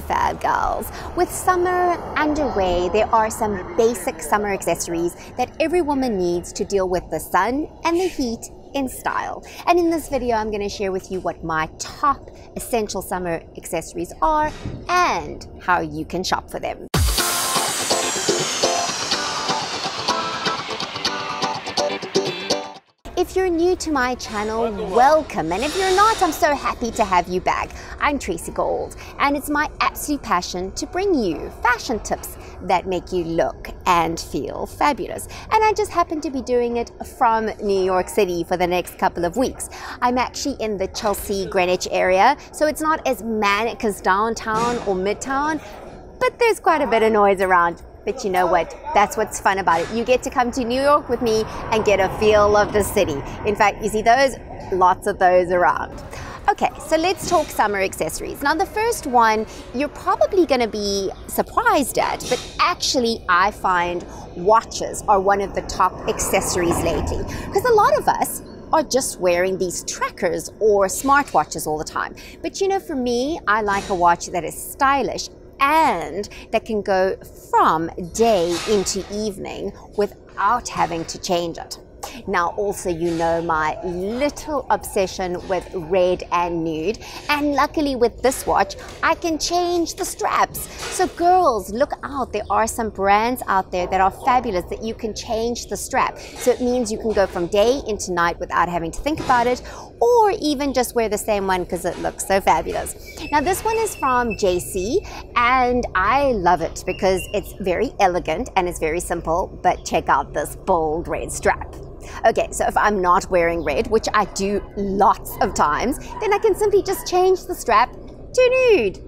Fab Girls! With summer underway, there are some basic summer accessories that every woman needs to deal with the sun and the heat in style. And in this video, I'm going to share with you what my top essential summer accessories are and how you can shop for them. If you're new to my channel, welcome. And if you're not, I'm so happy to have you back. I'm Tracy Gold, and it's my absolute passion to bring you fashion tips that make you look and feel fabulous. And I just happen to be doing it from New York City for the next couple of weeks. I'm actually in the Chelsea Greenwich area, so it's not as manic as downtown or midtown, but there's quite a bit of noise around. But you know what? That's what's fun about it. You get to come to New York with me and get a feel of the city. In fact, you see those? Lots of those around. Okay, so let's talk summer accessories. Now, the first one you're probably going to be surprised at, but actually, I find watches are one of the top accessories lately. Because a lot of us are just wearing these trackers or smartwatches all the time. But you know, for me, I like a watch that is stylish and that can go from day into evening without having to change it. Now, also, you know my little obsession with red and nude. And luckily, with this watch, I can change the straps. So, girls, look out. There are some brands out there that are fabulous that you can change the strap. So, it means you can go from day into night without having to think about it, or even just wear the same one because it looks so fabulous. Now, this one is from JACY, and I love it because it's very elegant and it's very simple. But check out this bold red strap. Okay, so if I'm not wearing red, which I do lots of times, then I can simply just change the strap to nude.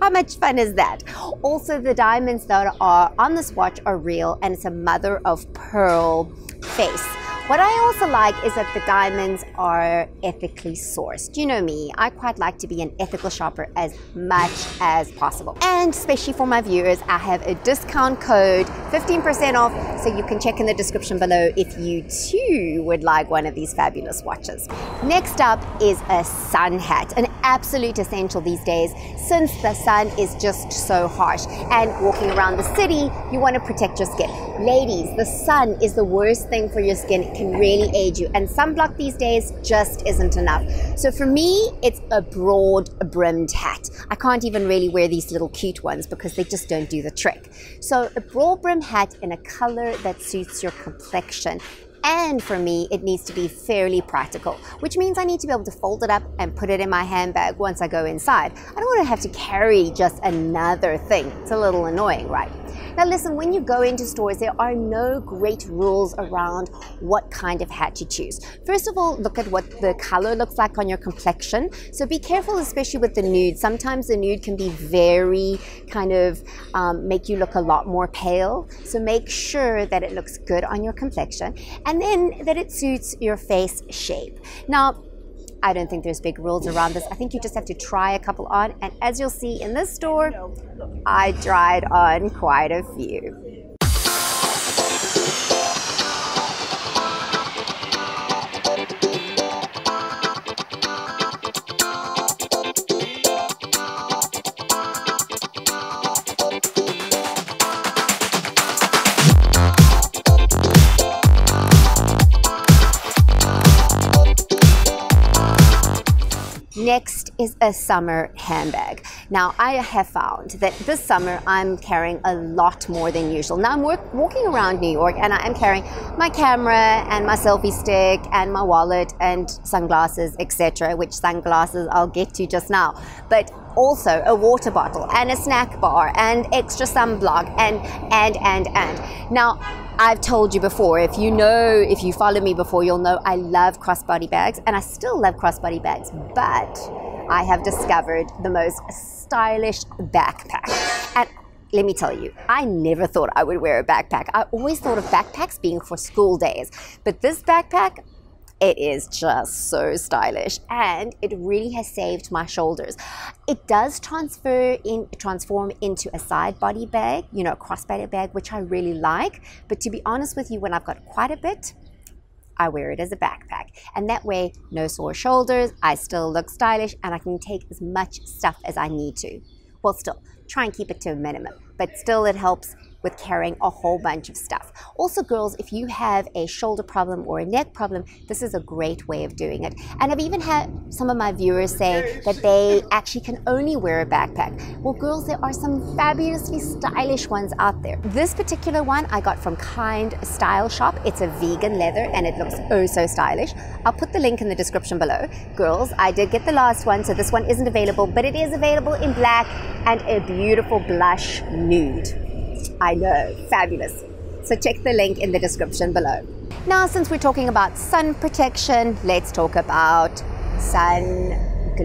How much fun is that? Also, the diamonds that are on this watch are real and it's a mother of pearl face. What I also like is that the diamonds are ethically sourced. You know me, I quite like to be an ethical shopper as much as possible. And especially for my viewers, I have a discount code, 15% off, so you can check in the description below if you too would like one of these fabulous watches. Next up is a sun hat, an absolute essential these days since the sun is just so harsh. And walking around the city, you want to protect your skin. Ladies, the sun is the worst thing for your skin It can really age you. And sunblock these days just isn't enough. So for me, it's a broad brimmed hat. I can't even really wear these little cute ones because they just don't do the trick. So a broad brimmed hat in a color that suits your complexion and for me, it needs to be fairly practical, which means I need to be able to fold it up and put it in my handbag once I go inside. I don't want to have to carry just another thing. It's a little annoying, right? Now, listen, when you go into stores, there are no great rules around what kind of hat you choose. First of all, look at what the color looks like on your complexion. So be careful, especially with the nude. Sometimes the nude can be very kind of um, make you look a lot more pale. So make sure that it looks good on your complexion and then that it suits your face shape. Now, I don't think there's big rules around this. I think you just have to try a couple on. And as you'll see in this store, I tried on quite a few. Is a summer handbag. Now, I have found that this summer I'm carrying a lot more than usual. Now, I'm work, walking around New York and I am carrying my camera and my selfie stick and my wallet and sunglasses, etc., which sunglasses I'll get to just now. But also a water bottle and a snack bar and extra sunblock and and and and. Now, I've told you before, if you know, if you follow me before, you'll know I love crossbody bags and I still love crossbody bags, but I have discovered the most stylish backpack. And let me tell you, I never thought I would wear a backpack. I always thought of backpacks being for school days, but this backpack, it is just so stylish and it really has saved my shoulders. It does transfer in transform into a side body bag, you know, a crossbody bag, which I really like. But to be honest with you, when I've got quite a bit, I wear it as a backpack. And that way, no sore shoulders, I still look stylish, and I can take as much stuff as I need to. Well, still, try and keep it to a minimum, but still it helps with carrying a whole bunch of stuff. Also, girls, if you have a shoulder problem or a neck problem, this is a great way of doing it. And I've even had some of my viewers say that they actually can only wear a backpack. Well, girls, there are some fabulously stylish ones out there. This particular one I got from Kind Style Shop. It's a vegan leather and it looks oh so stylish. I'll put the link in the description below. Girls, I did get the last one, so this one isn't available, but it is available in black and a beautiful blush nude. I know, fabulous. So check the link in the description below. Now, since we're talking about sun protection, let's talk about sunglasses.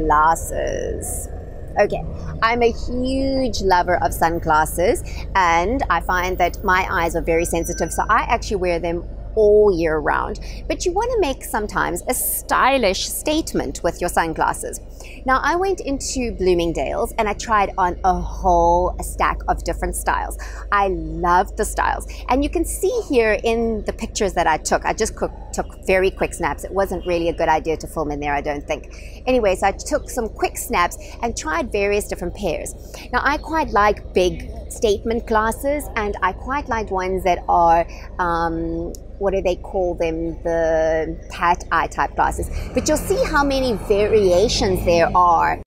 Okay, I'm a huge lover of sunglasses and I find that my eyes are very sensitive, so I actually wear them all year round. But you want to make sometimes a stylish statement with your sunglasses. Now, I went into Bloomingdale's and I tried on a whole stack of different styles. I love the styles. And you can see here in the pictures that I took, I just took very quick snaps. It wasn't really a good idea to film in there, I don't think. Anyway, so I took some quick snaps and tried various different pairs. Now, I quite like big statement glasses and I quite like ones that are um, what do they call them? The cat eye type glasses. But you'll see how many variations there are.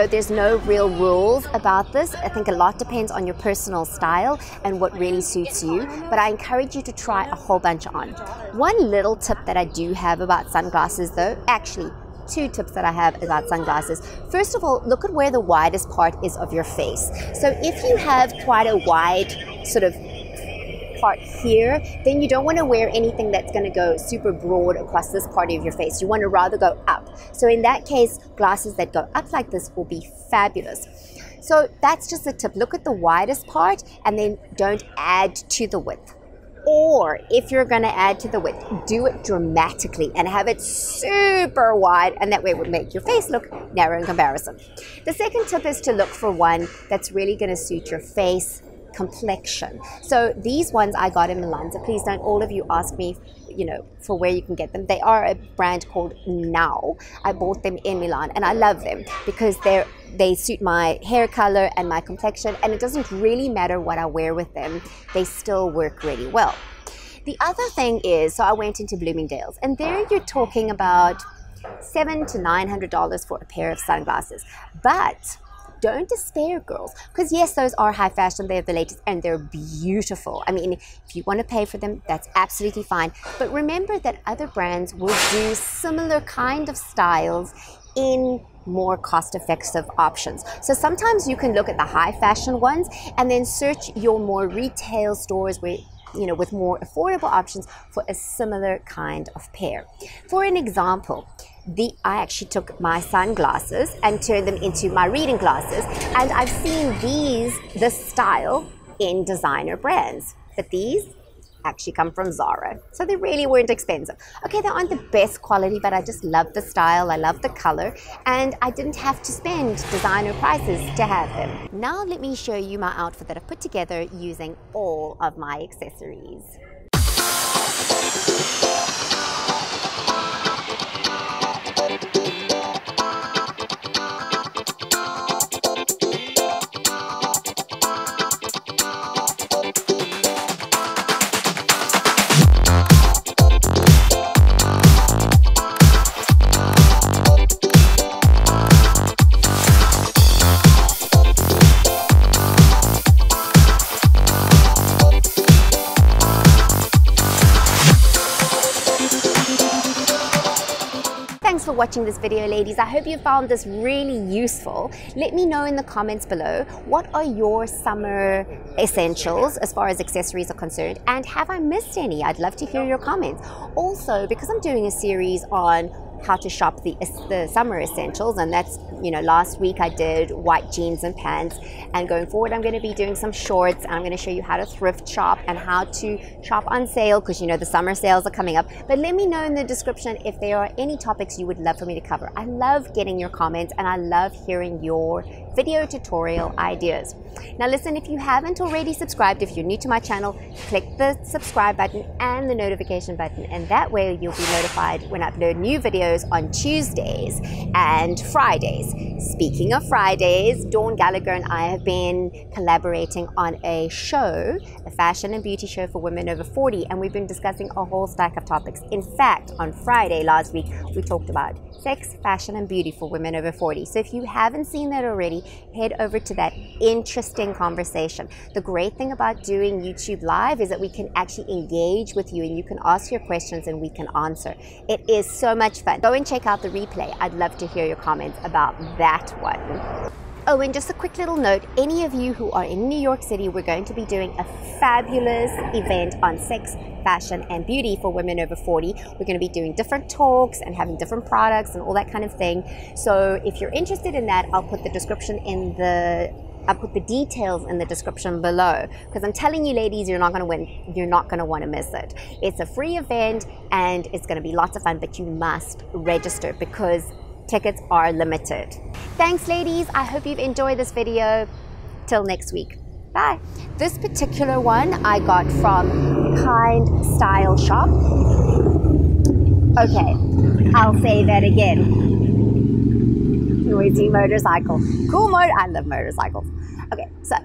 Know, there's no real rules about this. I think a lot depends on your personal style and what really suits you. But I encourage you to try a whole bunch on. One little tip that I do have about sunglasses, though, actually, two tips that I have about sunglasses. First of all, look at where the widest part is of your face. So if you have quite a wide sort of part here, then you don't want to wear anything that's going to go super broad across this part of your face. You want to rather go up. So in that case, glasses that go up like this will be fabulous. So that's just a tip. Look at the widest part and then don't add to the width. Or if you're going to add to the width, do it dramatically and have it super wide, and that way it would make your face look narrow in comparison. The second tip is to look for one that's really going to suit your face, complexion. So these ones I got in Milan. So please don't all of you ask me, you know, for where you can get them. They are a brand called Now. I bought them in Milan and I love them because they're they suit my hair color and my complexion and it doesn't really matter what I wear with them. They still work really well. The other thing is, so I went into Bloomingdale's and there you're talking about seven to nine hundred dollars for a pair of sunglasses. But don't despair, girls. Because yes, those are high fashion, they're the latest, and they're beautiful. I mean, if you want to pay for them, that's absolutely fine. But remember that other brands will do similar kind of styles in more cost effective options. So sometimes you can look at the high fashion ones and then search your more retail stores where you know with more affordable options for a similar kind of pair. For an example, the I actually took my sunglasses and turned them into my reading glasses and I've seen these this style in designer brands. But these actually come from Zara so they really weren't expensive. Okay they aren't the best quality but I just love the style I love the color and I didn't have to spend designer prices to have them. Now let me show you my outfit that I've put together using all of my accessories watching this video, ladies. I hope you found this really useful. Let me know in the comments below, what are your summer essentials as far as accessories are concerned? And have I missed any? I'd love to hear your comments. Also, because I'm doing a series on how to shop the, the summer essentials. And that's, you know, last week I did white jeans and pants. And going forward, I'm going to be doing some shorts. I'm going to show you how to thrift shop and how to shop on sale because, you know, the summer sales are coming up. But let me know in the description if there are any topics you would love for me to cover. I love getting your comments and I love hearing your video tutorial ideas. Now listen, if you haven't already subscribed, if you're new to my channel, click the subscribe button and the notification button and that way you'll be notified when I upload new videos on Tuesdays and Fridays. Speaking of Fridays, Dawn Gallagher and I have been collaborating on a show, a fashion and beauty show for women over 40 and we've been discussing a whole stack of topics. In fact, on Friday last week, we talked about sex, fashion, and beauty for women over 40. So if you haven't seen that already, head over to that interesting conversation. The great thing about doing YouTube Live is that we can actually engage with you and you can ask your questions and we can answer. It is so much fun. Go and check out the replay. I'd love to hear your comments about that one. Oh, and just a quick little note any of you who are in New York City, we're going to be doing a fabulous event on sex, fashion, and beauty for women over 40. We're going to be doing different talks and having different products and all that kind of thing. So if you're interested in that, I'll put the description in the I'll put the details in the description below because I'm telling you ladies you're not going to win you're not going to want to miss it. It's a free event and it's going to be lots of fun but you must register because tickets are limited. Thanks ladies, I hope you've enjoyed this video. Till next week. Bye. This particular one I got from Kind Style Shop. Okay, I'll say that again. Noisy motorcycle. Cool mode, I love motorcycles. Okay, so